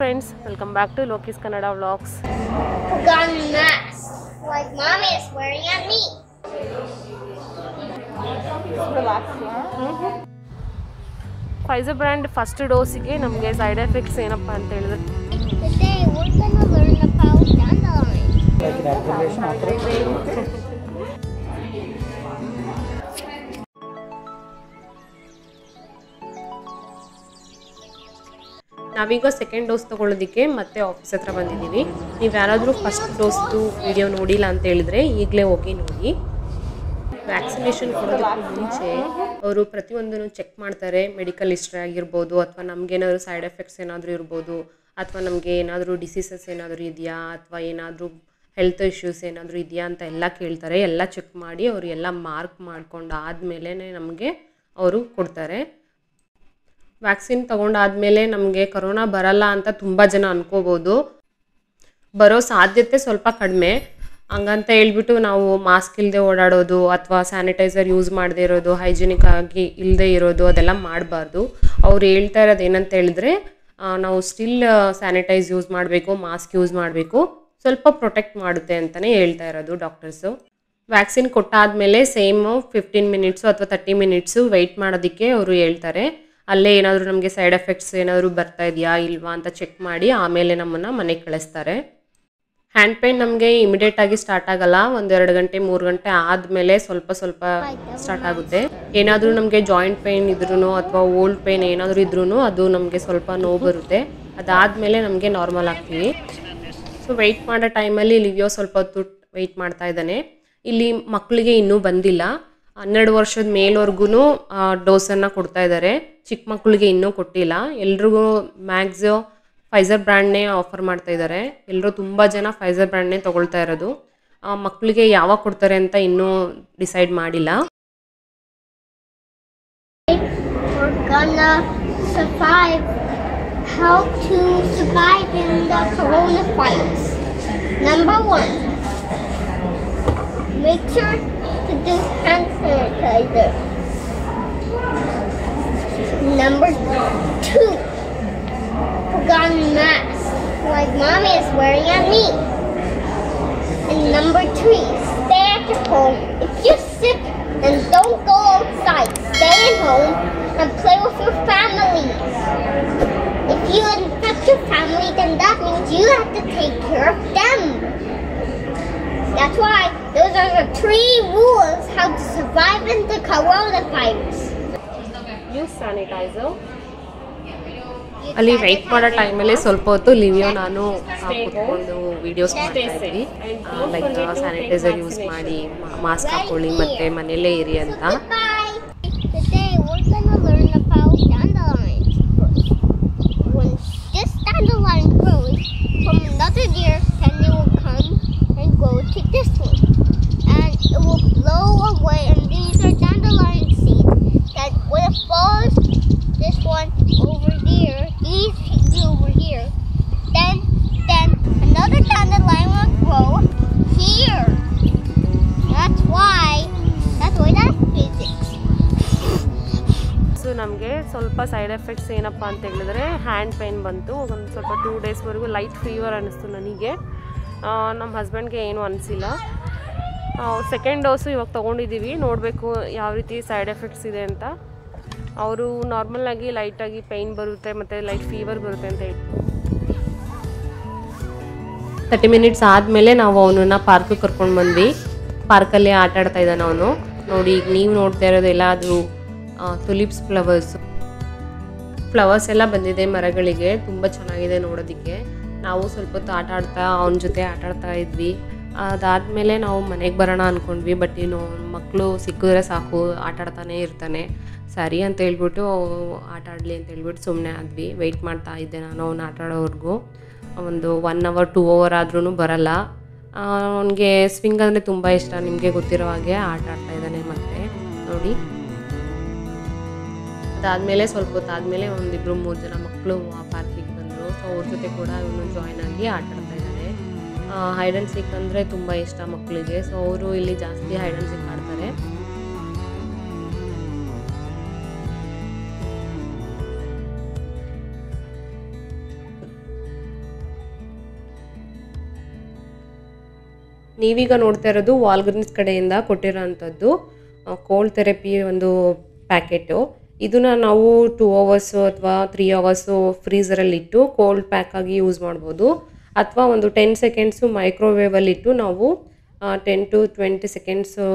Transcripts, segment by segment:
Friends welcome back to ಲೋಕೀಸ್ Kannada vlogs Forgotten mask, like mommy is wearing at me. Pfizer brand first ಡೋಸಿಗೆ ನಮಗೆ side effects ಏನಪ್ಪ ಅಂತ ಹೇಳಿದ್ರೆ? ನಾವೀಗ second dose ತೊಗೊಳ್ಳೋದಕ್ಕೆ ಮತ್ತೆ office ಹತ್ರ ಬಂದಿದ್ದೀವಿ. ನೀವು ಯಾರಾದರೂ ಫಸ್ಟ್ ಡೋಸ್ದು ವಿಡಿಯೋ ನೋಡಿಲ್ಲ ಅಂತ ಹೇಳಿದ್ರೆ ಈಗಲೇ ಹೋಗಿ ನೋಡಿ. ವ್ಯಾಕ್ಸಿನೇಷನ್ ಕೊಡೋದಕ್ಕೂ ಮುಂಚೆ ಅವರು ಪ್ರತಿಯೊಂದನ್ನು ಚೆಕ್ ಮಾಡ್ತಾರೆ. ಮೆಡಿಕಲ್ ಹಿಸ್ಟ್ರಿ ಆಗಿರ್ಬೋದು ಅಥವಾ ನಮಗೇನಾದರೂ ಸೈಡ್ ಎಫೆಕ್ಟ್ಸ್ ಏನಾದರೂ ಇರ್ಬೋದು ಅಥವಾ ನಮಗೆ ಏನಾದರೂ ಡಿಸೀಸಸ್ ಏನಾದರೂ ಇದೆಯಾ ಅಥವಾ ಏನಾದರೂ ಹೆಲ್ತ್ ಇಶ್ಯೂಸ್ ಏನಾದರೂ ಇದೆಯಾ ಅಂತ ಎಲ್ಲ ಕೇಳ್ತಾರೆ. ಎಲ್ಲ ಚೆಕ್ ಮಾಡಿ ಅವರು ಎಲ್ಲ ಮಾರ್ಕ್ ಮಾಡ್ಕೊಂಡು ಆದಮೇಲೆ ನಮಗೆ ಅವರು ಕೊಡ್ತಾರೆ. ವ್ಯಾಕ್ಸಿನ್ ತಗೊಂಡಾದ್ಮೇಲೆ ನಮಗೆ ಕರೋನಾ ಬರಲ್ಲ ಅಂತ ತುಂಬ ಜನ ಅನ್ಕೋಬೋದು. ಬರೋ ಸಾಧ್ಯತೆ ಸ್ವಲ್ಪ ಕಡಿಮೆ. ಹಂಗಂತ ಹೇಳ್ಬಿಟ್ಟು ನಾವು ಮಾಸ್ಕ್ ಇಲ್ಲದೆ ಓಡಾಡೋದು ಅಥವಾ ಸ್ಯಾನಿಟೈಸರ್ ಯೂಸ್ ಮಾಡದೇ ಇರೋದು ಹೈಜಿನಿಕ್ ಆಗಿ ಇಲ್ಲದೆ ಇರೋದು ಅದೆಲ್ಲ ಮಾಡಬಾರ್ದು. ಅವ್ರು ಹೇಳ್ತಾ ಇರೋದು ಏನಂತ ಹೇಳಿದ್ರೆ ನಾವು ಸ್ಟಿಲ್ ಸ್ಯಾನಿಟೈಸ್ ಯೂಸ್ ಮಾಡಬೇಕು ಮಾಸ್ಕ್ ಯೂಸ್ ಮಾಡಬೇಕು. ಸ್ವಲ್ಪ ಪ್ರೊಟೆಕ್ಟ್ ಮಾಡುತ್ತೆ ಅಂತಲೇ ಹೇಳ್ತಾ ಇರೋದು ಡಾಕ್ಟರ್ಸು ವ್ಯಾಕ್ಸಿನ್ ಕೊಟ್ಟಾದ್ಮೇಲೆ ಸೇಮು ಫಿಫ್ಟೀನ್ ಮಿನಿಟ್ಸು ಅಥವಾ ತರ್ಟಿ ಮಿನಿಟ್ಸು ವೆಯ್ಟ್ ಮಾಡೋದಕ್ಕೆ ಅವರು ಹೇಳ್ತಾರೆ. ಅಲ್ಲೇ ಏನಾದರೂ ನಮಗೆ ಸೈಡ್ ಎಫೆಕ್ಟ್ಸ್ ಏನಾದರೂ ಬರ್ತಾ ಇದೆಯಾ, ಇಲ್ವಾ ಅಂತ ಚೆಕ್ ಮಾಡಿ ಆಮೇಲೆ ನಮ್ಮನ್ನು ಮನೆಗೆ ಕಳಿಸ್ತಾರೆ. ಹ್ಯಾಂಡ್ ಪೇಯ್ನ್ ನಮಗೆ ಇಮಿಡಿಯೇಟ್ ಆಗಿ ಸ್ಟಾರ್ಟ್ ಆಗಲ್ಲ, ಒಂದೆರಡು ಗಂಟೆ, ಮೂರು ಗಂಟೆ ಆದಮೇಲೆ ಸ್ವಲ್ಪ ಸ್ವಲ್ಪ ಸ್ಟಾರ್ಟ್ ಆಗುತ್ತೆ. ಏನಾದರೂ ನಮಗೆ ಜಾಯಿಂಟ್ ಪೇನ್ ಇದ್ರೂ ಅಥವಾ ಓಲ್ಡ್ ಪೇನ್ ಏನಾದರೂ ಇದ್ರೂ ಅದು ನಮಗೆ ಸ್ವಲ್ಪ ನೋವು ಬರುತ್ತೆ. ಅದಾದಮೇಲೆ ನಮಗೆ ನಾರ್ಮಲ್ ಆಗ್ತೀವಿ. ಸೊ ವೆಯ್ಟ್ ಮಾಡೋ ಟೈಮಲ್ಲಿ ಲಿವಿಯೋ ಸ್ವಲ್ಪ ಹೊತ್ತು ವೆಯ್ಟ್ ಮಾಡ್ತಾ ಇದ್ದಾನೆ. ಇಲ್ಲಿ ಮಕ್ಕಳಿಗೆ ಇನ್ನೂ ಬಂದಿಲ್ಲ. ಹನ್ನೆರಡು ವರ್ಷದ ಮೇಲ್ವರ್ಗು ಡೋಸನ್ನು ಕೊಡ್ತಾ ಇದ್ದಾರೆ ಚಿಕ್ಕ ಮಕ್ಕಳಿಗೆ ಇನ್ನೂ ಕೊಟ್ಟಿಲ್ಲ. ಎಲ್ರಿಗೂ ಮ್ಯಾಕ್ಸೋ ಫೈಸರ್ ಬ್ರ್ಯಾಂಡ್ನೇ ಆಫರ್ ಮಾಡ್ತಾ ಇದ್ದಾರೆ ಎಲ್ಲರೂ ತುಂಬ ಜನ ಫೈಸರ್ ಬ್ರ್ಯಾಂಡ್ನೇ ತೊಗೊಳ್ತಾ ಇರೋದು. ಮಕ್ಕಳಿಗೆ ಯಾವಾಗ ಕೊಡ್ತಾರೆ ಅಂತ ಇನ್ನೂ ಡಿಸೈಡ್ ಮಾಡಿಲ್ಲ. Make sure do hand sanitizer. Number two, forgotten mask, like mommy is wearing at me. And number three, stay at your home. If you're sick, then don't go outside. Stay at home and play with your family. If you infect your family, then that means you have to take care of them. That's why those are the three rules how to survive in the coronavirus. Use sanitizer. ಅಲ್ಲಿ wait ಮಾಡೋ ಟೈಮಲ್ಲಿ ಸ್ವಲ್ಪ ಹೊತ್ತು ಲಿವಿಯೋ ನಾನು ಕುತ್ಕೊಂಡು videos ಮಾಡ್ತಾ ಇದ್ವಿ. Like sanitizer use ಮಾಡಿ ಮಾಸ್ಕ್ ಹಾಕೊಳ್ಳಿ ಮತ್ತೆ ಮನೆಯಲ್ಲೇ ಇರಿ ಅಂತ. ಸೊ ನಮಗೆ ಸ್ವಲ್ಪ ಸೈಡ್ ಎಫೆಕ್ಟ್ಸ್ ಏನಪ್ಪ ಅಂತ ಹೇಳಿದ್ರೆ ಹ್ಯಾಂಡ್ ಪೇಯ್ನ್ ಬಂತು. ಒಂದು ಸ್ವಲ್ಪ ಟೂ ಡೇಸ್ವರೆಗೂ ಲೈಟ್ ಫೀವರ್ ಅನ್ನಿಸ್ತು ನನಗೆ. ನಮ್ಮ ಹಸ್ಬೆಂಡ್ಗೆ ಏನೂ ಅನಿಸಿಲ್ಲ. ಸೆಕೆಂಡ್ ಡೋಸು ಇವಾಗ ತೊಗೊಂಡಿದ್ದೀವಿ ನೋಡಬೇಕು ಯಾವ ರೀತಿ ಸೈಡ್ ಎಫೆಕ್ಟ್ಸ್ ಇದೆ ಅಂತ. ಅವರು ನಾರ್ಮಲಾಗಿ ಲೈಟಾಗಿ ಪೈನ್ ಬರುತ್ತೆ ಮತ್ತು ಲೈಟ್ ಫೀವರ್ ಬರುತ್ತೆ ಅಂತ ಹೇಳಿ ತರ್ಟಿ ಮಿನಿಟ್ಸ್ ಆದಮೇಲೆ ನಾವು ಅವನನ್ನ ಪಾರ್ಕಿಗೆ ಕರ್ಕೊಂಡು ಬಂದ್ವಿ. ಪಾರ್ಕಲ್ಲಿ ಆಟ ಆಡ್ತಾ ಇದ್ದಾನೆ ಅವನು. ನೋಡಿ, ಈಗ ನೀವು ನೋಡ್ತಾ ಇರೋದು ಎಲ್ಲಾದರೂ ತುಲಿಪ್ಸ್ ಫ್ಲವರ್ಸ್ ಫ್ಲವರ್ಸ್ ಎಲ್ಲ ಬಂದಿದೆ ಮರಗಳಿಗೆ, ತುಂಬ ಚೆನ್ನಾಗಿದೆ ನೋಡೋದಕ್ಕೆ. ನಾವು ಸ್ವಲ್ಪ ಹೊತ್ತು ಆಟ ಆಡ್ತಾ, ಅವನ ಜೊತೆ ಆಟ ಆಡ್ತಾ ಇದ್ವಿ. ಅದಾದಮೇಲೆ ನಾವು ಮನೆಗೆ ಬರೋಣ ಅಂದ್ಕೊಂಡ್ವಿ ಬಟ್ ಇನ್ನು ಮಕ್ಕಳು ಸಿಕ್ಕಿದ್ರೆ ಸಾಕು, ಆಟ ಆಡ್ತಾನೆ ಇರ್ತಾನೆ. ಸರಿ ಅಂತ ಹೇಳ್ಬಿಟ್ಟು ಆಟ ಆಡಲಿ ಅಂತ ಹೇಳ್ಬಿಟ್ಟು ಸುಮ್ಮನೆ ಆದ್ವಿ. ವೆಯ್ಟ್ ಮಾಡ್ತಾ ಇದ್ದೆ ನಾನು ಅವ್ನು ಆಟ ಆಡೋವರೆಗೂ. ಒಂದು ಒನ್ ಅವರ್ ಟೂ ಅವರ್ ಆದ್ರೂ ಬರಲ್ಲ. ಅವನಿಗೆ ಸ್ವಿಂಗ್ ಅಂದರೆ ತುಂಬ ಇಷ್ಟ, ನಿಮಗೆ ಗೊತ್ತಿರೋ ಹಾಗೆ ಆಟ ಆಡ್ತಾ ಇದ್ದಾನೆ ಮತ್ತೆ. ನೋಡಿ. ಅದಾದಮೇಲೆ ಸ್ವಲ್ಪ ಹೊತ್ತಾದಮೇಲೆ ಒಂದಿಬ್ಬರು ಮೂರು ಜನ ಮಕ್ಕಳು ಆ ಪಾರ್ಕಿಗೆ ಬಂದರು. ಸೊ ಅವ್ರ ಜೊತೆ ಕೂಡ ಇವನು ಜಾಯ್ನ್ ಆಗಿ ಆಟ ಆಡ್ತಾ ಇದ್ದಾರೆ ಹೈಡ್ ಆ್ಯಂಡ್ ಸಿಕ್ ಅಂದರೆ ತುಂಬ ಇಷ್ಟ ಮಕ್ಕಳಿಗೆ ಸೊ ಅವರು ಇಲ್ಲಿ ಜಾಸ್ತಿ ಹೈಡ್ ಆ್ಯಂಡ್ ಸಿಕ್ ಆಡ್ತಾರೆ. ನೀವೀಗ ನೋಡ್ತಾ ಇರೋದು ವಾಲ್ಗ್ರೀನ್ಸ್ ಕಡೆಯಿಂದ ಕೊಟ್ಟಿರೋ ಅಂಥದ್ದು ಕೋಲ್ಡ್ ಥೆರಪಿ ಒಂದು ಪ್ಯಾಕೆಟು ಇದನ್ನ ನಾವು ಟೂ ಅವರ್ಸು ಅಥವಾ ತ್ರೀ ಅವರ್ಸು ಫ್ರೀಸರಲ್ಲಿ ಇಟ್ಟು ಕೋಲ್ಡ್ ಪ್ಯಾಕಾಗಿ ಯೂಸ್ ಮಾಡ್ಬೋದು. ಅಥವಾ ಒಂದು ಟೆನ್ ಸೆಕೆಂಡ್ಸು ಮೈಕ್ರೋವೇವಲ್ಲಿಟ್ಟು ನಾವು ಟೆನ್ ಟು ಟ್ವೆಂಟಿ ಸೆಕೆಂಡ್ಸು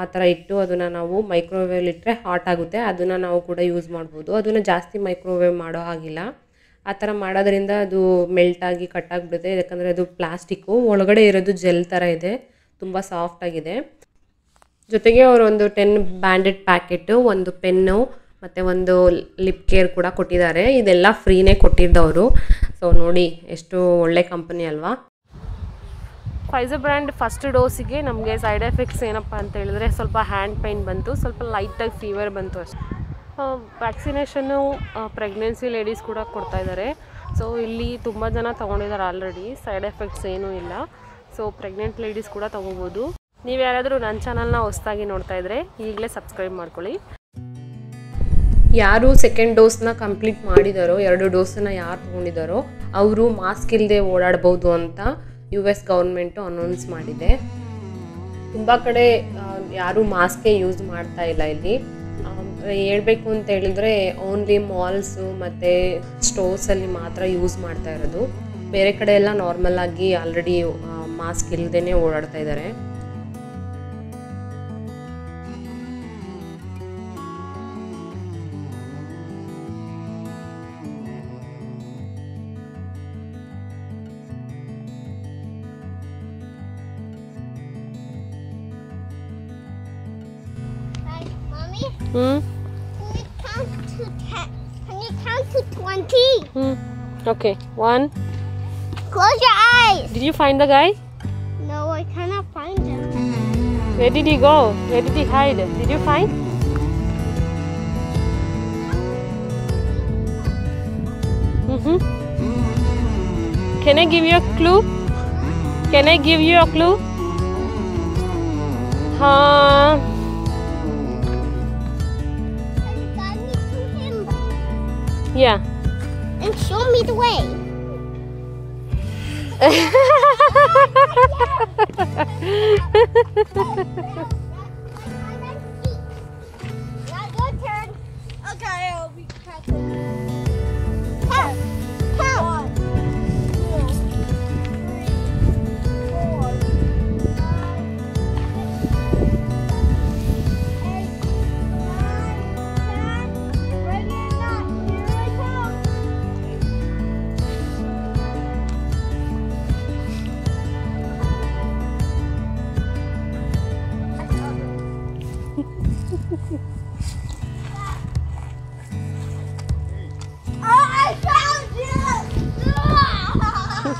ಆ ಥರ ಇಟ್ಟು ಅದನ್ನು ನಾವು ಮೈಕ್ರೋವೇವಲ್ಲಿ ಇಟ್ಟರೆ ಹಾಟ್ ಆಗುತ್ತೆ. ಅದನ್ನು ನಾವು ಕೂಡ ಯೂಸ್ ಮಾಡ್ಬೋದು. ಅದನ್ನು ಜಾಸ್ತಿ ಮೈಕ್ರೋವೇವ್ ಮಾಡೋ ಹಾಗಿಲ್ಲ. ಆ ಥರ ಮಾಡೋದ್ರಿಂದ ಅದು ಮೆಲ್ಟಾಗಿ ಕಟ್ಟಾಗಿಬಿಡುತ್ತೆ ಯಾಕಂದರೆ ಅದು ಪ್ಲಾಸ್ಟಿಕ್ಕು ಒಳಗಡೆ ಇರೋದು ಜೆಲ್ ಥರ ಇದೆ. ತುಂಬ ಸಾಫ್ಟ್ ಆಗಿದೆ. ಜೊತೆಗೆ ಅವರು ಒಂದು ಟೆನ್ ಬ್ಯಾಂಡೆಡ್ ಪ್ಯಾಕೆಟು ಒಂದು ಪೆನ್ನು ಮತ್ತು ಒಂದು ಲಿಪ್ ಕೇರ್ ಕೂಡ ಕೊಟ್ಟಿದ್ದಾರೆ. ಇದೆಲ್ಲ ಫ್ರೀನೇ ಕೊಟ್ಟಿದ್ದವರು. ಸೊ ನೋಡಿ, ಎಷ್ಟು ಒಳ್ಳೆ ಕಂಪನಿ ಅಲ್ವಾ? ಫೈಸರ್ ಬ್ರ್ಯಾಂಡ್ ಫಸ್ಟ್ ಡೋಸಿಗೆ ನಮಗೆ ಸೈಡ್ ಎಫೆಕ್ಟ್ಸ್ ಏನಪ್ಪ ಅಂತ ಹೇಳಿದ್ರೆ ಸ್ವಲ್ಪ ಹ್ಯಾಂಡ್ ಪೈನ್ ಬಂತು, ಸ್ವಲ್ಪ ಲೈಟಾಗಿ ಫೀವರ್ ಬಂತು ಅಷ್ಟೆ. ವ್ಯಾಕ್ಸಿನೇಷನ್ನು ಪ್ರೆಗ್ನೆನ್ಸಿ ಲೇಡೀಸ್ ಕೂಡ ಕೊಡ್ತಾ ಇದ್ದಾರೆ. ಸೊ ಇಲ್ಲಿ ತುಂಬ ಜನ ತೊಗೊಂಡಿದ್ದಾರೆ ಆಲ್ರೆಡಿ ಸೈಡ್ ಎಫೆಕ್ಟ್ಸ್ ಏನೂ ಇಲ್ಲ. ಸೊ ಪ್ರೆಗ್ನೆಂಟ್ ಲೇಡೀಸ್ ಕೂಡ ತೊಗೋಬೋದು. ನೀವು ಯಾರಾದರೂ ನನ್ನ ಚಾನಲ್ನ ಹೊಸ್ದಾಗಿ ನೋಡ್ತಾ ಇದ್ದರೆ ಈಗಲೇ ಸಬ್ಸ್ಕ್ರೈಬ್ ಮಾಡ್ಕೊಳ್ಳಿ. ಯಾರು ಸೆಕೆಂಡ್ ಡೋಸ್ನ ಕಂಪ್ಲೀಟ್ ಮಾಡಿದಾರೋ, ಎರಡು ಡೋಸನ್ನ ಯಾರು ತೊಗೊಂಡಿದ್ದಾರೋ ಅವರು ಮಾಸ್ಕ್ ಇಲ್ಲದೆ ಓಡಾಡ್ಬೋದು ಅಂತ ಯು ಎಸ್ ಗೌರ್ಮೆಂಟು ಅನೌನ್ಸ್ ಮಾಡಿದೆ. ತುಂಬ ಕಡೆ ಯಾರು ಯಾರೂ ಮಾಸ್ಕೇ ಯೂಸ್ ಮಾಡ್ತಾ ಇಲ್ಲ ಇಲ್ಲಿ. ಹೇಳಬೇಕು ಅಂತ ಹೇಳಿದ್ರೆ ಓನ್ಲಿ ಮಾಲ್ಸು ಮತ್ತು ಸ್ಟೋರ್ಸಲ್ಲಿ ಮಾತ್ರ ಯೂಸ್ ಮಾಡ್ತಾ ಇರೋದು. ಬೇರೆ ಕಡೆ ಎಲ್ಲ ನಾರ್ಮಲ್ ಆಗಿ ಆಲ್ರೆಡಿ ಮಾಸ್ಕ್ ಇಲ್ಲದೇ ಓಡಾಡ್ತಾ ಇದ್ದಾರೆ. Hmm? Can you count to ten? Can you count to twenty? Hmm. Okay. One. Close your eyes. Did you find the guy? No, I cannot find him. Where did he go? Where did he hide? Did you find? Mm-hmm. Can I give you a clue? Can I give you a clue? Huh? Yeah. and show me the way? Now your turn. Okay, I'll be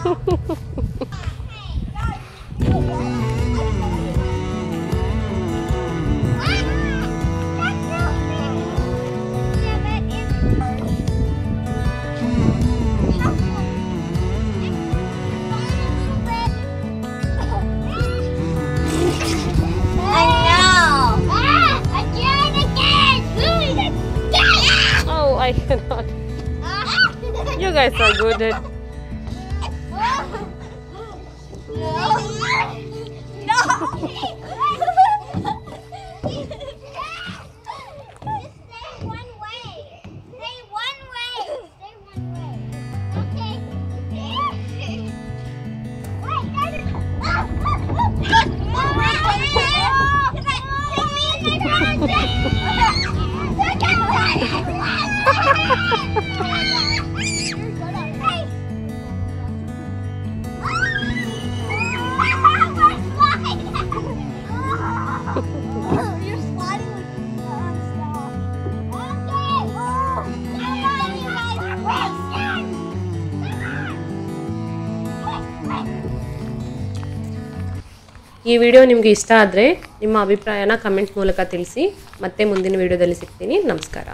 Oh, I cannot. You guys are good at ಈ video ನಿಮಗೆ ಇಷ್ಟ ಆದರೆ ನಿಮ್ಮ ಅಭಿಪ್ರಾಯನ comment ಮೂಲಕ ತಿಳಿಸಿ. ಮತ್ತೆ ಮುಂದಿನ ವಿಡಿಯೋದಲ್ಲಿ ಸಿಗ್ತೀನಿ. ನಮಸ್ಕಾರ.